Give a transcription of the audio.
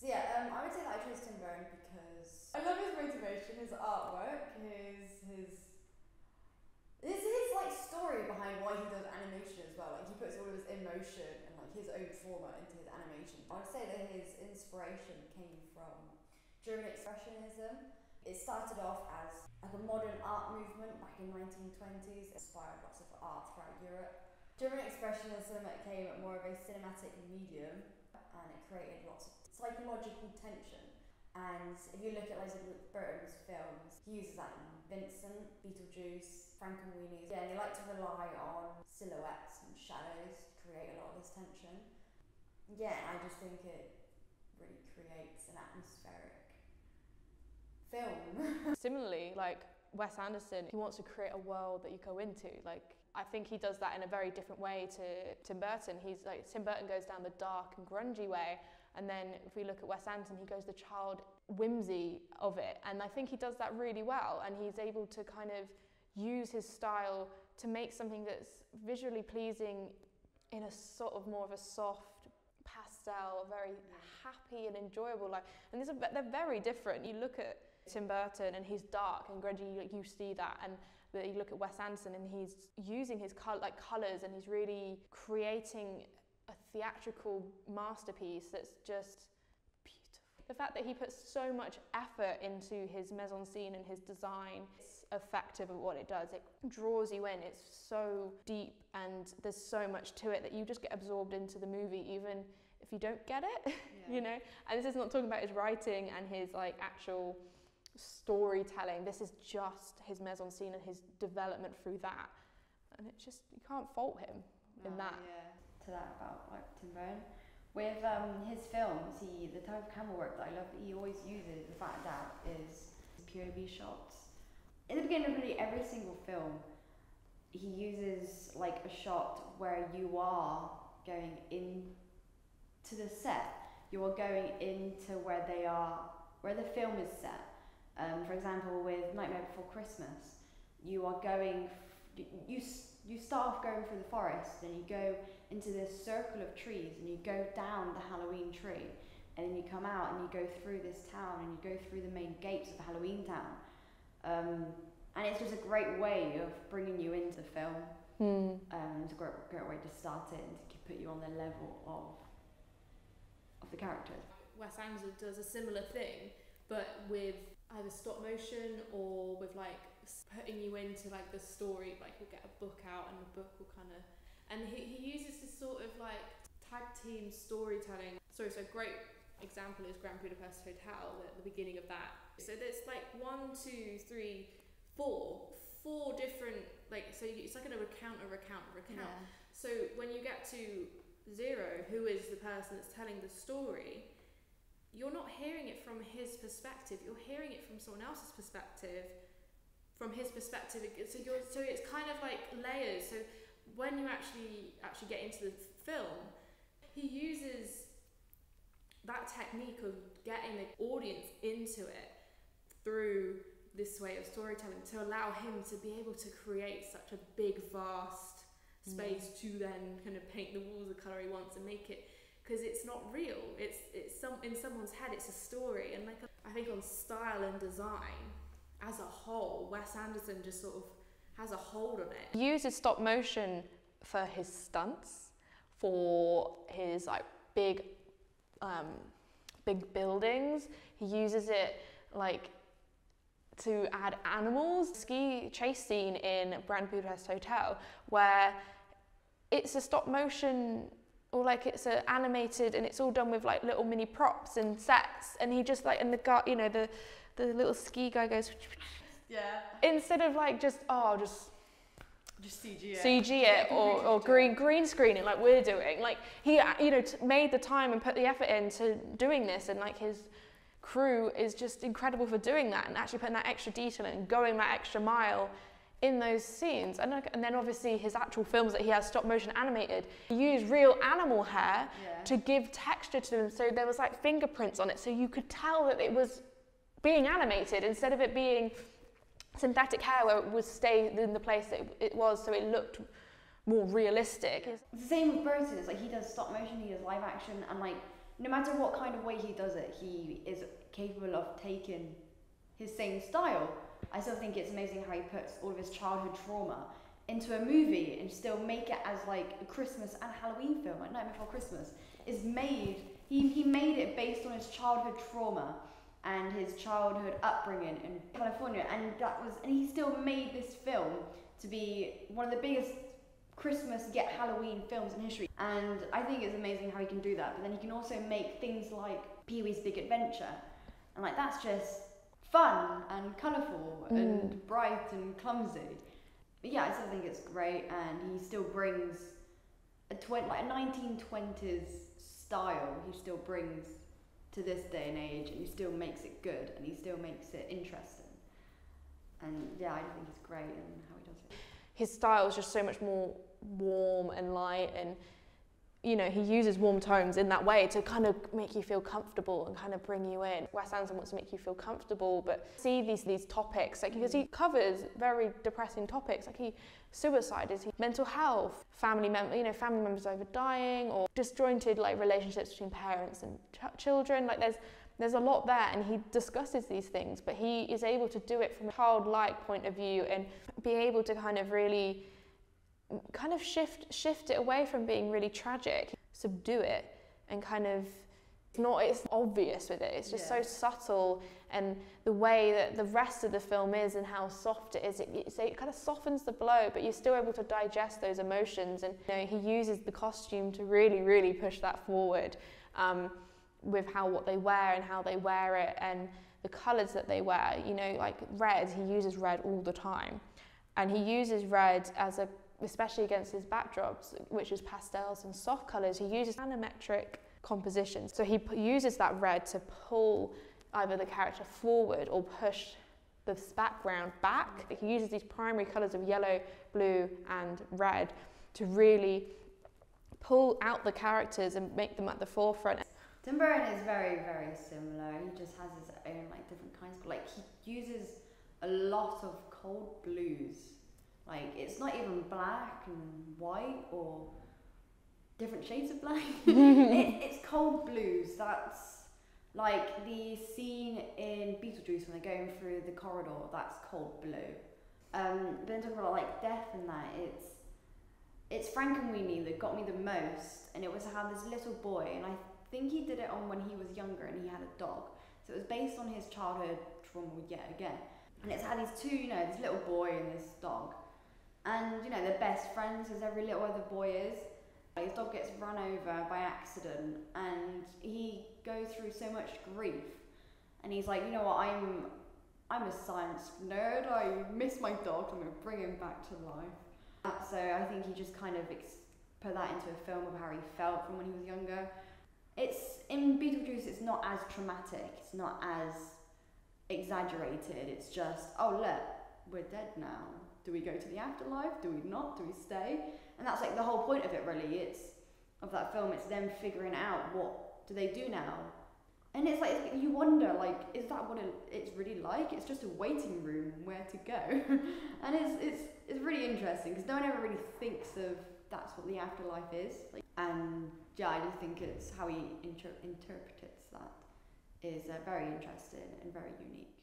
So yeah, um, I would say that I chose Tim Burton because I love his motivation, his artwork, his his his his like story behind why he does animation as well. Like he puts all of his emotion and like his own trauma into his animation. I would say that his inspiration came from German expressionism. It started off as like a modern art movement back in 1920s, inspired lots of art throughout Europe. German expressionism came more of a cinematic medium and it created lots of psychological tension. And if you look at Elizabeth Burton's films, he uses that in Vincent, Beetlejuice, Frankenweenies. Yeah, they like to rely on silhouettes and shadows to create a lot of this tension. Yeah, I just think it really creates an atmospheric film. Similarly, like Wes Anderson, he wants to create a world that you go into. Like I think he does that in a very different way to Tim Burton. He's like Tim Burton goes down the dark and grungy way, and then if we look at Wes Anderson, he goes the child whimsy of it. And I think he does that really well. And he's able to kind of use his style to make something that's visually pleasing in a sort of more of a soft pastel, very happy and enjoyable life. And this, they're very different. You look at Tim Burton and he's dark and grungy, you see that. And you look at Wes Anderson and he's using his like colours and he's really creating theatrical masterpiece that's just beautiful. The fact that he puts so much effort into his mise en scene and his design, it's effective at what it does. It draws you in. It's so deep and there's so much to it that you just get absorbed into the movie even if you don't get it, yeah. you know? And this is not talking about his writing and his like actual storytelling. This is just his mise en scene and his development through that. And it's just, you can't fault him no, in that. Yeah that about like Tim Burton. With um, his films, he the type of camera work that I love that he always uses, without doubt, is POV shots. In the beginning of really every single film, he uses like a shot where you are going in to the set. You are going into where they are, where the film is set. Um, for example, with Nightmare Before Christmas, you are going, you, you, you start off going through the forest, then you go into this circle of trees and you go down the Halloween tree and then you come out and you go through this town and you go through the main gates of Halloween Town. Um, and it's just a great way of bringing you into the film. Mm. Um, it's a great, great way to start it and to put you on the level of of the characters. Wes Anderson does a similar thing, but with either stop motion or with like putting you into like the story. Like you'll get a book out and the book will kind of and he, he uses this sort of like tag team storytelling. Sorry, so great example is Grand Budapest Hotel, at the beginning of that. So there's like one, two, three, four, four different like so it's like a recount, a recount, a recount. Yeah. So when you get to zero, who is the person that's telling the story, you're not hearing it from his perspective. You're hearing it from someone else's perspective. From his perspective, so you're so it's kind of like layers. So when you actually actually get into the film, he uses that technique of getting the audience into it through this way of storytelling to allow him to be able to create such a big, vast mm. space to then kind of paint the walls the color he wants and make it because it's not real. It's it's some in someone's head. It's a story, and like I think on style and design as a whole, Wes Anderson just sort of has a hold on it. He uses stop motion for his stunts, for his like big, um, big buildings. He uses it like to add animals. Ski chase scene in Grand Budapest Hotel where it's a stop motion or like it's a animated and it's all done with like little mini props and sets and he just like and the guy you know the the little ski guy goes yeah. Instead of like just oh just just CG it, CG it or, or green green screening like we're doing. Like he uh, you know made the time and put the effort into doing this, and like his crew is just incredible for doing that and actually putting that extra detail in, going that extra mile in those scenes. And, and then obviously his actual films that he has stop motion animated, he used real animal hair yeah. to give texture to them. So there was like fingerprints on it, so you could tell that it was being animated instead of it being synthetic hair where it would stay in the place that it was so it looked more realistic. It's the same with it's like he does stop motion, he does live action, and like no matter what kind of way he does it, he is capable of taking his same style. I still think it's amazing how he puts all of his childhood trauma into a movie and still make it as like a Christmas and Halloween film, like Night Before Christmas, is made. He, he made it based on his childhood trauma and his childhood upbringing in California, and that was, and he still made this film to be one of the biggest Christmas get Halloween films in history. And I think it's amazing how he can do that. But then he can also make things like Pee Wee's Big Adventure, and like that's just fun and colourful Mm. and bright and clumsy. But yeah, I still think it's great, and he still brings a tw- like a 1920s style. He still brings to this day and age, and he still makes it good, and he still makes it interesting. And yeah, I think he's great in how he does it. his style is just so much more warm and light and you know he uses warm tones in that way to kind of make you feel comfortable and kind of bring you in. Wes anderson wants to make you feel comfortable but see these these topics like because he covers very depressing topics like he suicide is he mental health family member you know family members over dying or disjointed like relationships between parents and ch- children like there's there's a lot there and he discusses these things but he is able to do it from a childlike point of view and be able to kind of really kind of shift shift it away from being really tragic subdue it and kind of it's not it's obvious with it it's just Yeah. so subtle and the way that the rest of the film is and how soft it is it, it, it kind of softens the blow but you're still able to digest those emotions and you know he uses the costume to really really push that forward um, with how what they wear and how they wear it and the colors that they wear you know like red he uses red all the time and he uses red as a especially against his backdrops which is pastels and soft colors he uses anammetric compositions so he uses that red to pull either the character forward or push the background back he uses these primary colors of yellow blue and red to really pull out the characters and make them at the forefront Tim Burton is very, very similar. He just has his own like different kinds. But like he uses a lot of cold blues. Like it's not even black and white or different shades of black. it, it's cold blues. That's like the scene in Beetlejuice when they're going through the corridor. That's cold blue. Um, but then talking about like death and that, it's it's Frankenweenie that got me the most, and it was how this little boy, and I think he did it on when he was younger and he had a dog. So it was based on his childhood trauma yet again. And it's had these two, you know, this little boy and this dog. And, you know, they're best friends as every little other boy is. His dog gets run over by accident and he goes through so much grief. And he's like, you know what, I'm I'm a science nerd, I miss my dog, I'm gonna bring him back to life. Uh, So I think he just kind of put that into a film of how he felt from when he was younger. It's in Beetlejuice. It's not as traumatic. It's not as exaggerated. It's just oh look, we're dead now. Do we go to the afterlife? Do we not? Do we stay? And that's like the whole point of it. Really, it's of that film. It's them figuring out what do they do now. And it's like you wonder, like, is that what it, it's really like? It's just a waiting room where to go, and it's it's it's really interesting because no one ever really thinks of that's what the afterlife is. Like, and yeah, I just think it's how he inter- interprets that is uh, very interesting and very unique.